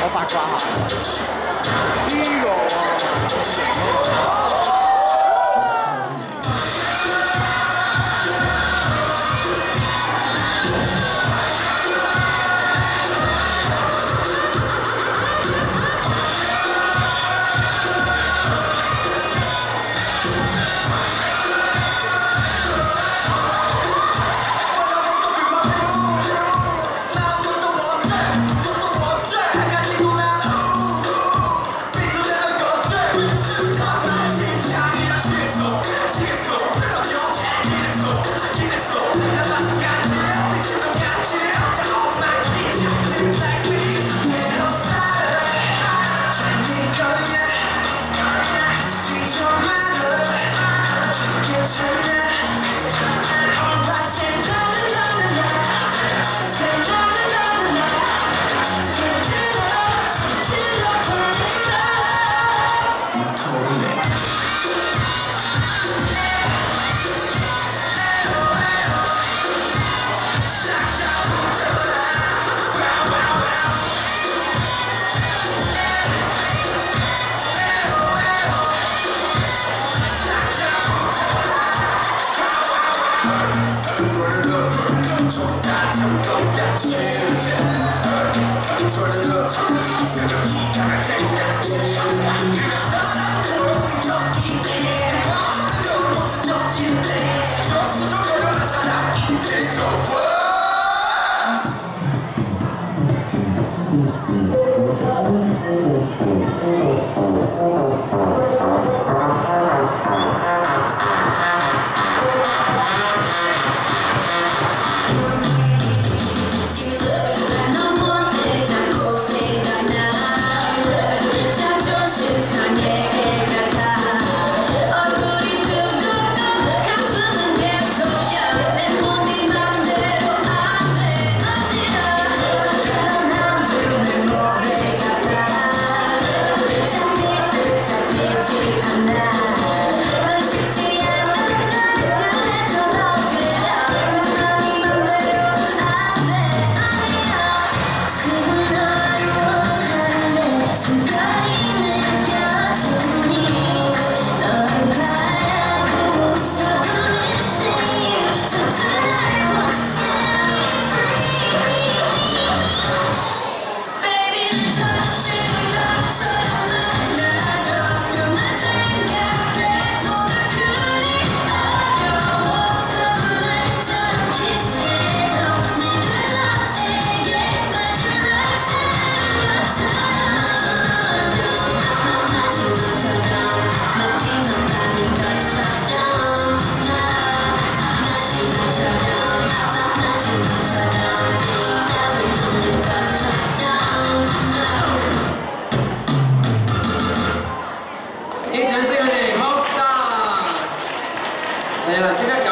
好八卦啊！Turn it up. では世